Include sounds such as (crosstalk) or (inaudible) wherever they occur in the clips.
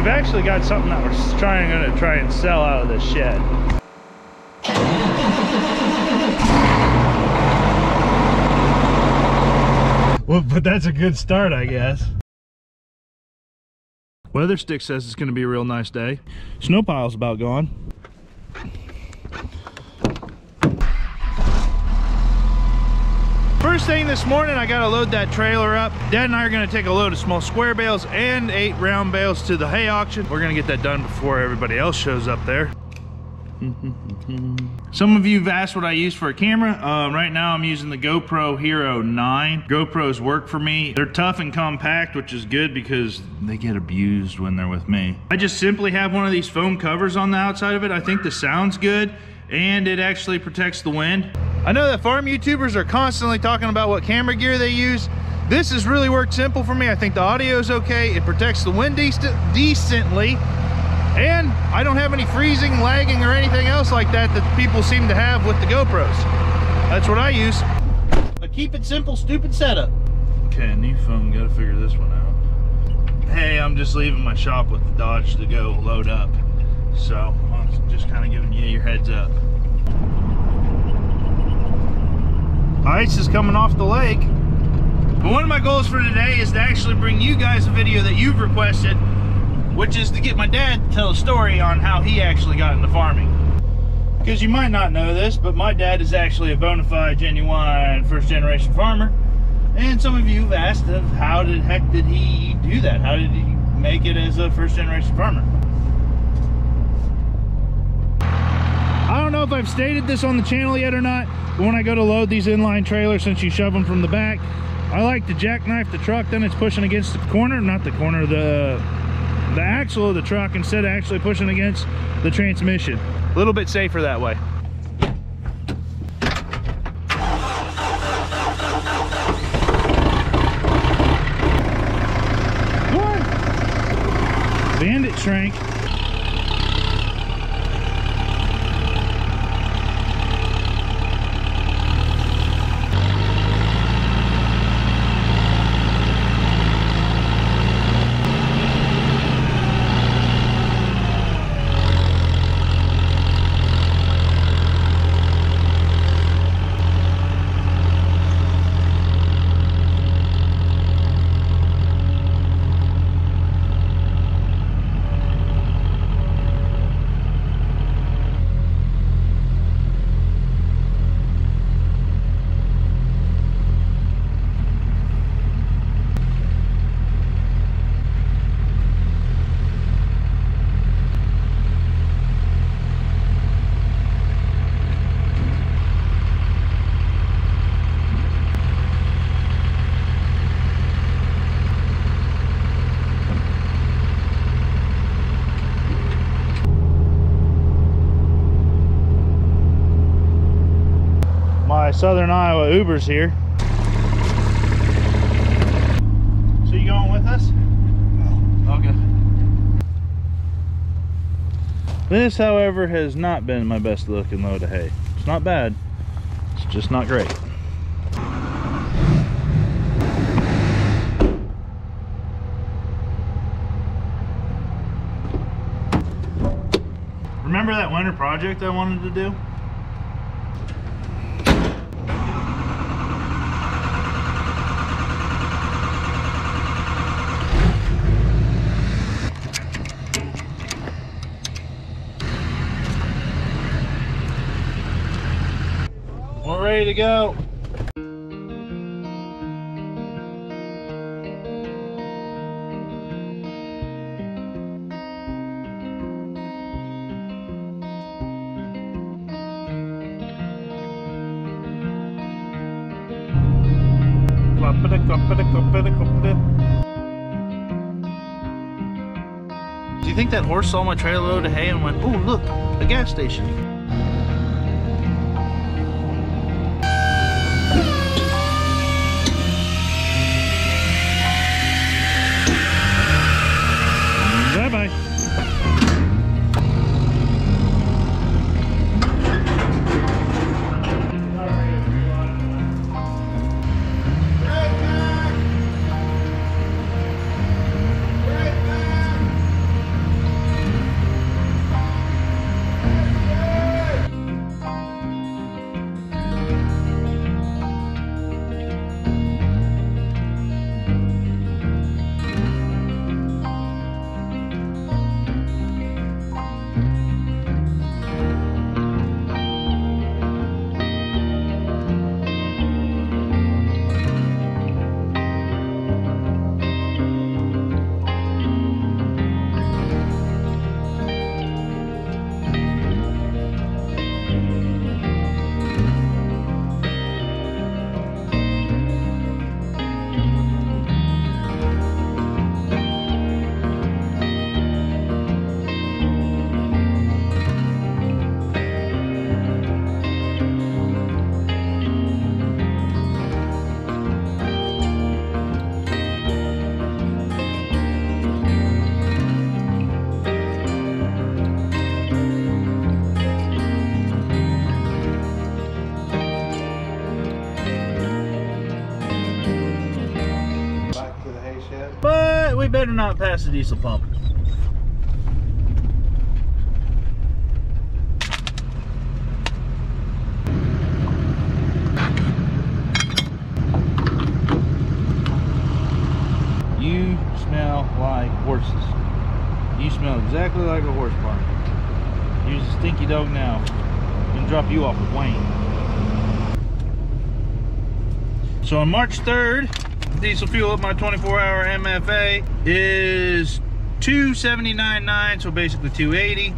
we've actually got something that we're trying to try and sell out of this shed. Well, but that's a good start, I guess. Weather stick says it's gonna be a real nice day. Snow pile's about gone. First thing this morning, I gotta load that trailer up. Dad and I are gonna take a load of small square bales and eight round bales to the hay auction. We're gonna get that done before everybody else shows up there. (laughs) Some of you have asked what I use for a camera. Uh, right now I'm using the GoPro Hero 9. GoPros work for me. They're tough and compact, which is good because they get abused when they're with me. I just simply have one of these foam covers on the outside of it. I think the sound's good and it actually protects the wind. I know that farm YouTubers are constantly talking about what camera gear they use. This has really worked simple for me. I think the audio is okay. It protects the wind decently and I don't have any freezing, lagging, or anything else like that that people seem to have with the GoPros. That's what I use. But keep it simple, stupid setup. Okay, new phone, gotta figure this one out. Hey, I'm just leaving my shop with the Dodge to go load up. So, I'm just kind of giving you your heads up. Ice is coming off the lake. But one of my goals for today is to actually bring you guys a video that you've requested which is to get my dad to tell a story on how he actually got into farming. Because you might not know this, but my dad is actually a bona fide, genuine, first generation farmer. And some of you have asked of how the heck did he do that? How did he make it as a first generation farmer? I don't know if I've stated this on the channel yet or not, but when I go to load these inline trailers, since you shove them from the back, I like to jackknife the truck, then it's pushing against the corner, not the corner, the the axle of the truck instead of actually pushing against the transmission. A little bit safer that way. Bandit shrank Southern Iowa Ubers here. So you going with us? No. Okay. This, however, has not been my best looking load of hay. It's not bad, it's just not great. Remember that winter project I wanted to do? Ready to go. Do you think that horse saw my trailer load of hay and went, oh look, a gas station? We better not pass the diesel pump. You smell like horses. You smell exactly like a horse barn. Use a stinky dog now. And drop you off at Wayne. So on March 3rd, diesel fuel my 24 hour MFA is 279.9, so basically 280.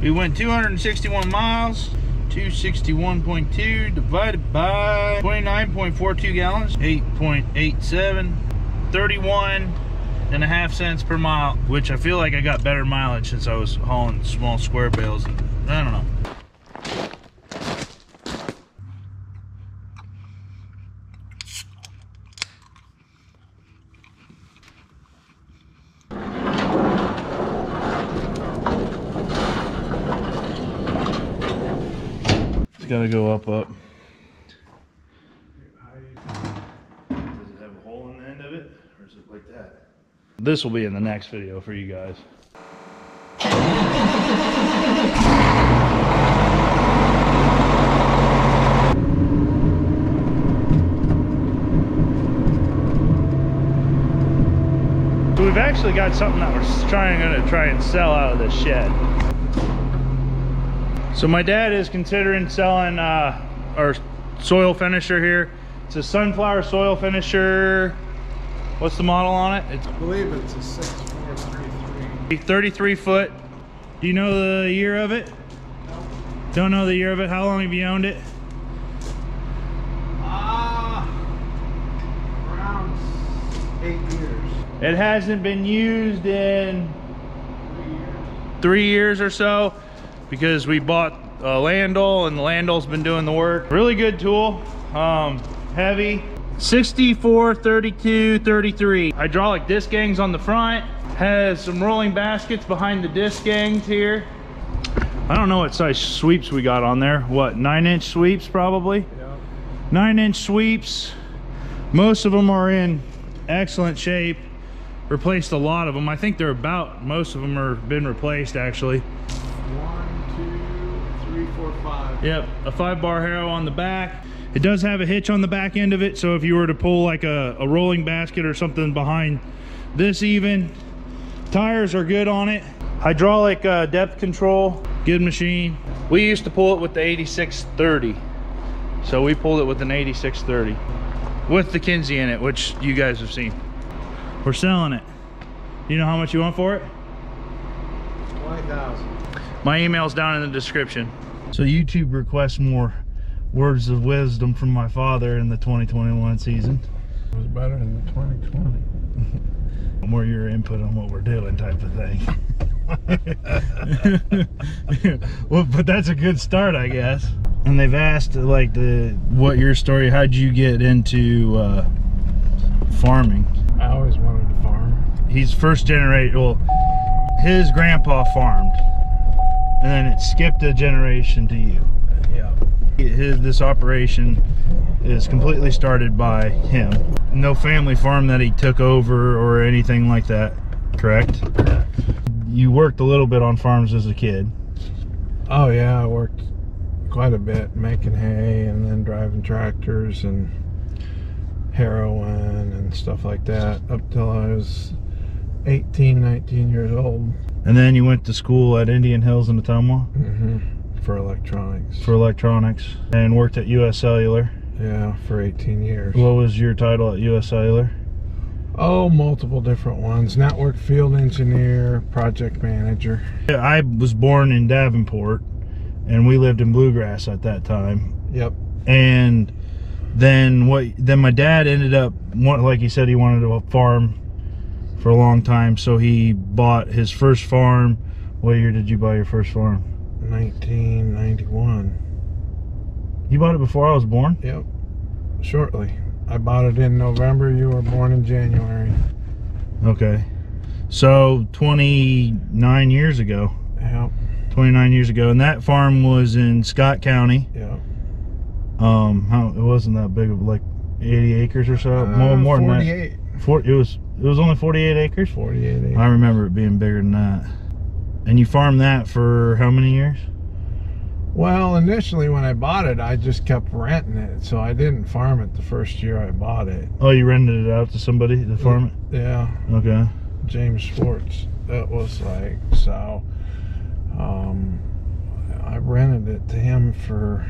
We went 261 miles, 261.2 divided by 29.42 gallons, 8.87, 31 and a half cents per mile, which I feel like I got better mileage since I was hauling small square bales. I don't know. Gotta go up, up. Does it have a hole in the end of it, or is it like that? This will be in the next video for you guys. So we've actually got something that we're trying to try and sell out of this shed. So my dad is considering selling uh, our soil finisher here. It's a sunflower soil finisher. What's the model on it? It's I believe it's a 6433. 33 foot. Do you know the year of it? Don't know the year of it. How long have you owned it? Ah, around eight years. It hasn't been used in Three years. three years or so because we bought a Landoll and the Landoll's been doing the work. Really good tool, um, heavy. 64, 32, 33. Hydraulic disc gangs on the front. Has some rolling baskets behind the disc gangs here. I don't know what size sweeps we got on there. What, nine inch sweeps probably? Yeah. Nine inch sweeps. Most of them are in excellent shape. Replaced a lot of them. I think they're about, most of them are been replaced actually. One, two, three, four, five. Yep, a five bar harrow on the back. It does have a hitch on the back end of it, so if you were to pull like a, a rolling basket or something behind this even, tires are good on it. Hydraulic uh, depth control, good machine. We used to pull it with the 8630. So we pulled it with an 8630 with the Kinsey in it, which you guys have seen. We're selling it. You know how much you want for it? 20,000. My email's down in the description. So YouTube requests more words of wisdom from my father in the 2021 season. It was better than the 2020. (laughs) More your input on what we're doing type of thing. (laughs) well, but that's a good start, I guess. And they've asked like the what your story, how'd you get into uh, farming? I always wanted to farm. He's first generation, well, his grandpa farmed. And then it skipped a generation to you. Yeah. his this operation is completely started by him. No family farm that he took over or anything like that, correct? You worked a little bit on farms as a kid. Oh yeah, I worked quite a bit making hay and then driving tractors and heroin and stuff like that up till I was 18, 19 years old And then you went to school at Indian Hills in Ottumwa hmm for electronics. for electronics and worked at US Cellular. yeah, for 18 years. What was your title at US Cellular? Oh, multiple different ones. Network field engineer, project manager. Yeah, I was born in Davenport and we lived in Blue Grass at that time. Yep. and then what then my dad ended up like he said he wanted to farm for a long time so he bought his first farm what year did you buy your first farm 1991. you bought it before i was born Yep. Shortly. I bought it in November. You were born in January. okay so 29 years ago Yep. 29 years ago and that farm was in scott county Yep. um how it wasn't that big of like 80 acres or so more Uh, more than that 48. Four, it was It was only 48 acres? 48 acres. I remember it being bigger than that. And you farmed that for how many years? Well, initially when I bought it, I just kept renting it, so I didn't farm it the first year I bought it. Oh, you rented it out to somebody to farm it? Yeah. Okay. James Schwartz. That was like so. Um, I rented it to him for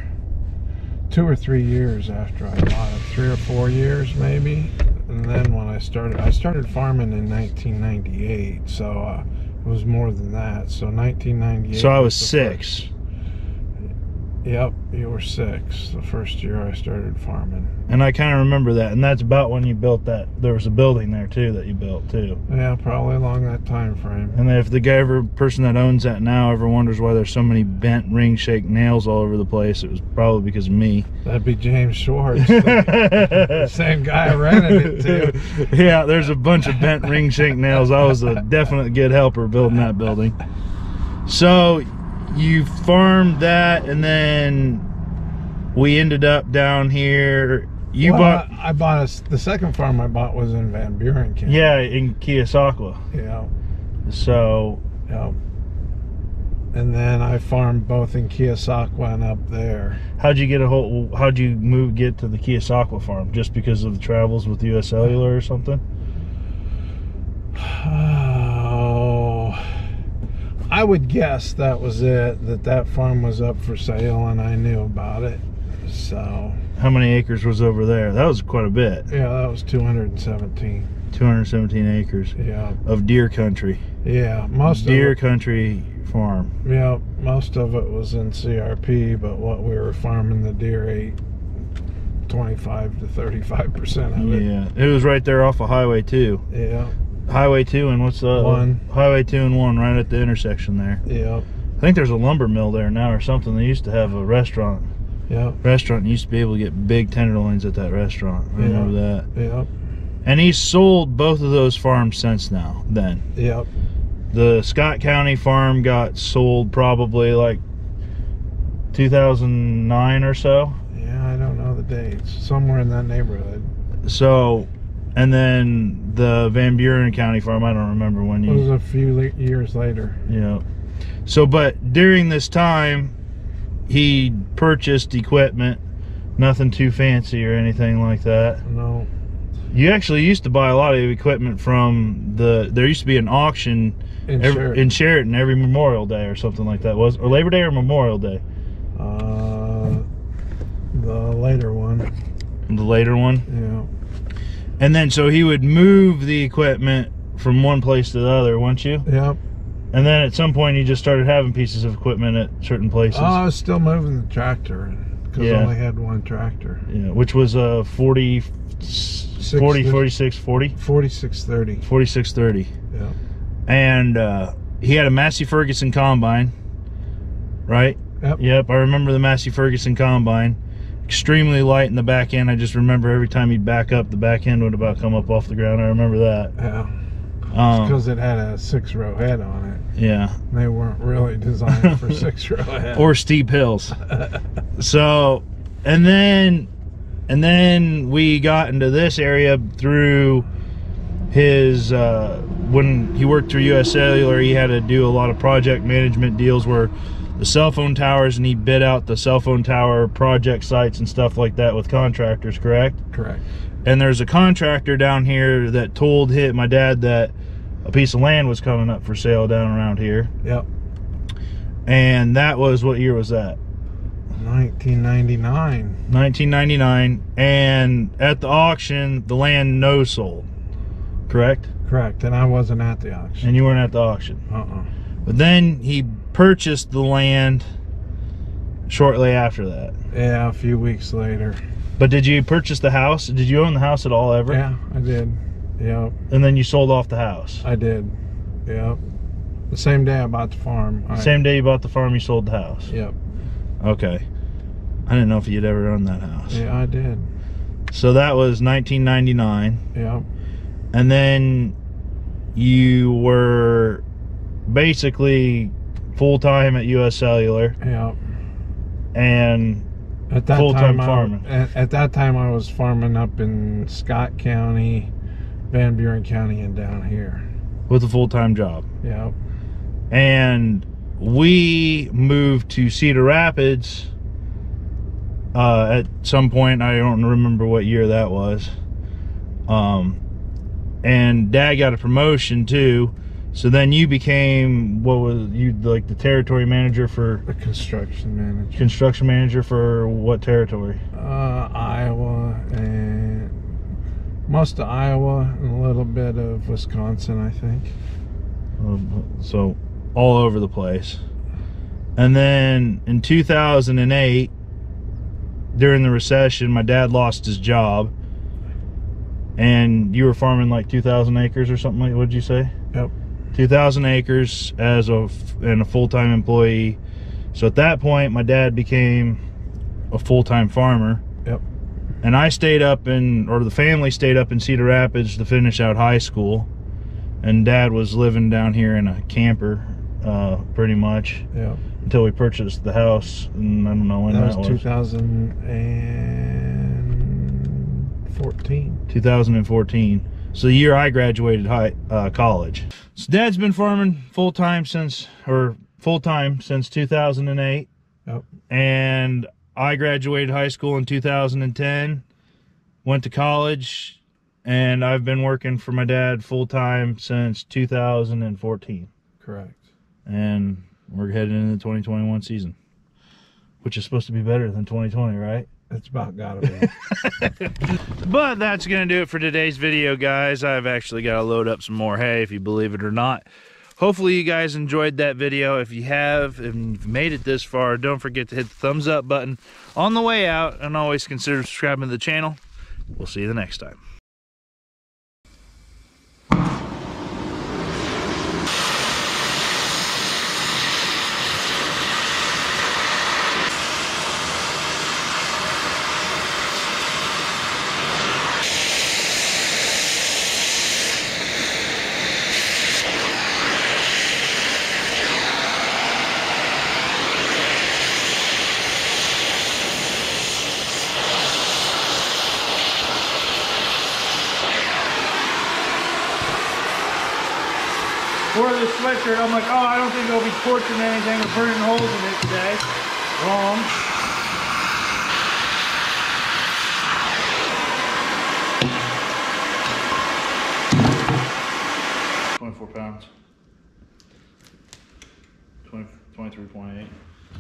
two or three years after I bought it, three or four years maybe. And then when I started, I started farming in 1998, so uh, it was more than that. So 1998. So I was the six. first- Yep, you were six. The first year I started farming. And I kind of remember that. And that's about when you built that. There was a building there too that you built too. Yeah, probably along that time frame. And if the guy ever person that owns that now ever wonders why there's so many bent ring shank nails all over the place, it was probably because of me. That'd be James Schwartz. (laughs) the same guy rented it to. yeah, there's a bunch of bent ring shank nails. I was a definite good helper building that building. So you farmed that, and then we ended up down here. You Well, bought, I, I bought a s the second farm I bought was in Van Buren County. yeah, in Keosauqua. Yeah. So Yeah. And then I farmed both in Keosauqua and up there. how'd you get a whole? How'd you move get to the Keosauqua farm? Just because of the travels with U.S. Cellular or something? Uh, I would guess that was it. That that farm was up for sale, and I knew about it. So How many acres was over there? That was quite a bit. yeah, that was 217. 217 acres Yeah, of deer country. yeah. Most deer it, country farm. yeah, most of it was in CRP, but what we were farming, the deer ate 25 to 35 percent of it. Yeah, it was right there off of Highway 2. Yeah, Highway 2 and what's the One. Highway 2 and 1 right at the intersection there. yeah, I think there's a lumber mill there now or something. They used to have a restaurant. yeah, Restaurant used to be able to get big tenderloins at that restaurant. I Yeah. remember that. yeah, And he's sold both of those farms since now. Then yeah. the Scott County farm got sold probably like 2009 or so. Yeah, I don't know the dates. Somewhere in that neighborhood. So, and then the Van Buren County farm. I don't remember when It was a few years later. Yeah. So, but during this time, he purchased equipment. Nothing too fancy or anything like that. No, You actually used to buy a lot of equipment from the. There used to be an auction in every, Sheridan. in Sheraton every Memorial Day or something like that. Was or Labor Day or Memorial Day? uh, the later one. The later one. And then so he would move the equipment from one place to the other, wouldn't you? Yep. And then at some point, you just started having pieces of equipment at certain places. Oh, I was still moving the tractor because Yeah. I only had one tractor. yeah, which was a 40, 40, 46, 40, 4630. 46, 30. Yeah. And uh, he had a Massey Ferguson combine, right? Yep. Yep, I remember the Massey Ferguson combine. Extremely light in the back end. I just remember every time he'd back up, the back end would about come up off the ground. I remember that. Yeah. Um, Because it had a six row head on it. yeah. They weren't really designed for (laughs) six row head. or steep hills. so, and then, and then we got into this area through his uh, when he worked through U.S. Cellular. He had to do a lot of project management deals where the cell phone towers, and he bid out the cell phone tower project sites and stuff like that with contractors. Correct. Correct. And there's a contractor down here that told hit my dad that a piece of land was coming up for sale down around here, Yep. and that was what year was that? 1999. 1999 and at the auction the land no sold correct Correct. And I wasn't at the auction. and you weren't at the auction Uh-uh. But then he purchased the land shortly after that Yeah, a few weeks later. but did you purchase the house did you own the house at all ever Yeah, I did. Yep, and then you sold off the house I did. Yep. The same day I bought the farm. I, same day you bought the farm you sold the house Yep. okay i didn't know if you'd ever owned that house Yeah, I did. so that was 1999 Yep. and then you were basically full time at US Cellular Yeah. and At that Full-time time, I- farming. At, at that time, I was farming up in Scott County, Van Buren County and down here. with a full-time job. Yep. and we moved to Cedar Rapids uh, at some point. I don't remember what year that was. Um, and Dad got a promotion too. So then you became what was you like the territory manager for The construction manager. construction manager for what territory? Uh, Iowa and most of Iowa and a little bit of Wisconsin, I think. Um, so all over the place. And then in 2008, during the recession, my dad lost his job. And you were farming like 2,000 acres or something like. What'd you say? Yep. 2,000 acres as a and a full-time employee. So at that point, my dad became a full-time farmer. Yep. And I stayed up in, or the family stayed up in Cedar Rapids to finish out high school. And dad was living down here in a camper, uh, pretty much, Yep. until we purchased the house. And I don't know when That that, was was. 2014. 2014. So the year I graduated high uh, college. So dad's been farming full time since, or full time since 2008. Yep. And I graduated high school in 2010. Went to college, and I've been working for my dad full time since 2014. Correct. And we're heading into the 2021 season, which is supposed to be better than 2020, right? It's about gotta be. (laughs) But that's to do it for today's video, guys. I've actually got to load up some more hay, if you believe it or not. Hopefully you guys enjoyed that video. If you have, and you've made it this far, don't forget to hit the thumbs up button on the way out and always consider subscribing to the channel. We'll see you the next time. For the sweatshirt, I'm like, oh, I don't think I'll be torching anything or burning holes in it today. Wrong.